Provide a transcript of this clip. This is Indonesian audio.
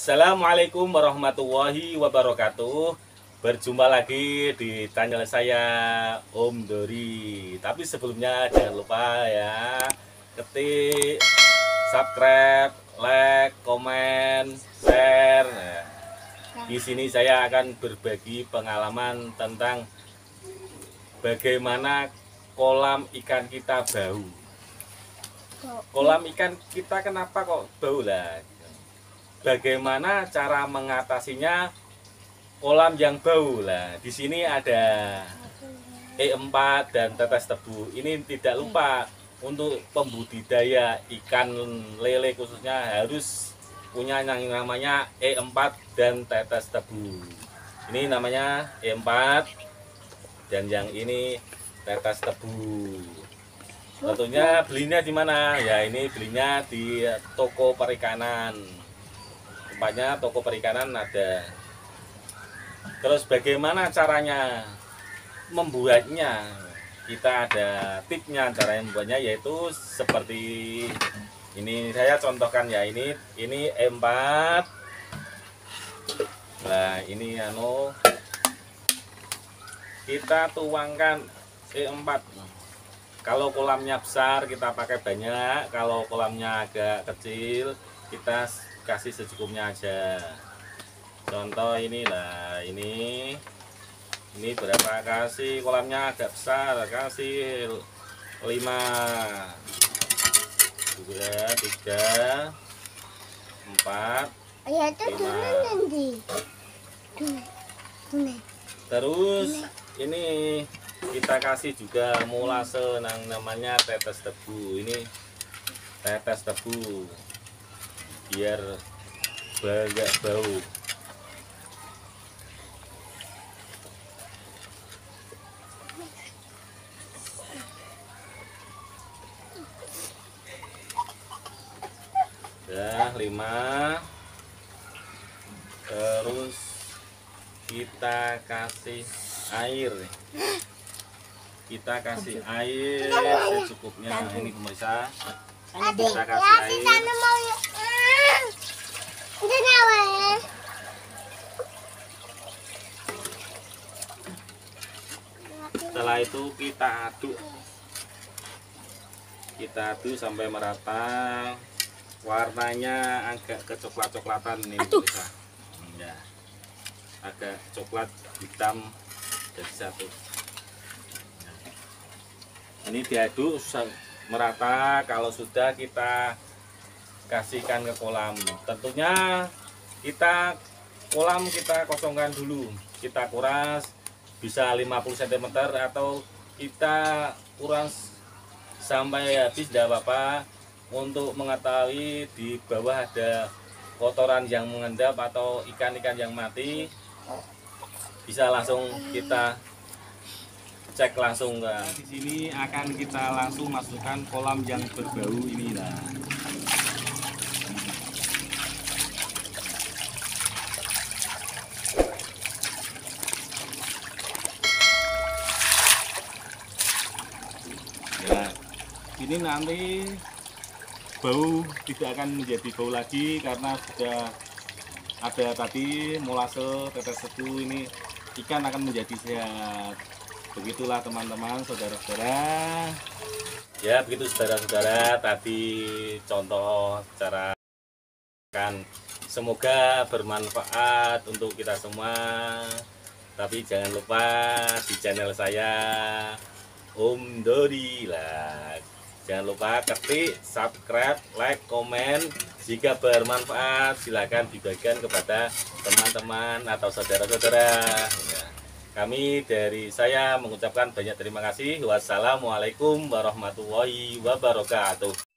Assalamualaikum warahmatullahi wabarakatuh. Berjumpa lagi di channel saya Om Dori. Tapi sebelumnya jangan lupa ya Ketik subscribe, like, komen, share. Nah, Di sini saya akan berbagi pengalaman tentang Bagaimana kolam ikan kita bau. Kolam ikan kita kenapa kok bau lah bagaimana cara mengatasinya? Kolam yang bau. Lah di sini ada E4 dan tetes tebu. Ini tidak lupa untuk pembudidaya ikan lele khususnya harus punya yang namanya E4 dan tetes tebu. Ini namanya E4 dan yang ini tetes tebu. Tentunya belinya di mana? Ya ini belinya di toko perikanan tempatnya toko perikanan ada. Terus bagaimana caranya membuatnya? Kita ada tipsnya cara membuatnya yaitu seperti ini. Saya contohkan ya ini ini E4 nah ini anu. Kita tuangkan E4 kalau kolamnya besar kita pakai banyak. Kalau kolamnya agak kecil kita kasih secukupnya aja. Contoh inilah ini ini berapa? Kasih kolamnya agak besar kasih 5 dua tiga empat Lima. terus ini kita kasih juga molase yang namanya tetes tebu. Ini tetes tebu biar agak bau. Udah lima. Terus kita kasih air. Kita kasih air secukupnya. Ini pemirsa. Kita kasih si air. Setelah itu kita aduk. Kita aduk sampai merata. Warnanya agak kecoklat-coklatan ini pemirsa ya agak coklat hitam jadi satu. Ini diaduk merata. Kalau sudah kita kasihkan ke kolam. Tentunya kita kolam kita kosongkan dulu. Kita kuras bisa 50 cm atau kita kuras sampai habis tidak apa-apa. Untuk mengetahui di bawah ada kotoran yang mengendap atau ikan-ikan yang mati bisa langsung kita cek langsung kan di sini akan kita langsung masukkan kolam yang berbau ini nah ya. Ini nanti bau tidak akan menjadi bau lagi karena sudah ada tadi molase tetes tebu ini ikan akan menjadi sehat. Begitulah teman-teman saudara-saudara. Ya begitu saudara-saudara. Tadi contoh cara kan semoga bermanfaat untuk kita semua. Tapi jangan lupa di channel saya Om Dodi lah jangan lupa ketik subscribe like komen. Jika bermanfaat silahkan dibagikan kepada teman-teman atau saudara-saudara. Ya. kami dari saya mengucapkan banyak terima kasih. Wassalamualaikum warahmatullahi wabarakatuh